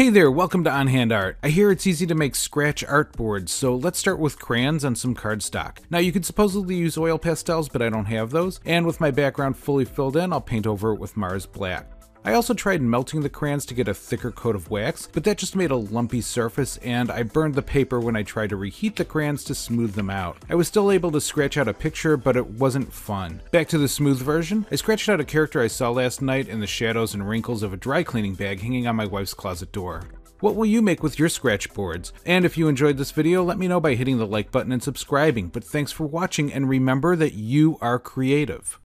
Hey there, welcome to On Hand Art. I hear it's easy to make scratch art boards, so let's start with crayons on some cardstock. Now you could supposedly use oil pastels, but I don't have those, and with my background fully filled in, I'll paint over it with Mars Black. I also tried melting the crayons to get a thicker coat of wax, but that just made a lumpy surface and I burned the paper when I tried to reheat the crayons to smooth them out. I was still able to scratch out a picture, but it wasn't fun. Back to the smooth version, I scratched out a character I saw last night in the shadows and wrinkles of a dry cleaning bag hanging on my wife's closet door. What will you make with your scratch boards? And if you enjoyed this video, let me know by hitting the like button and subscribing. But thanks for watching and remember that you are creative.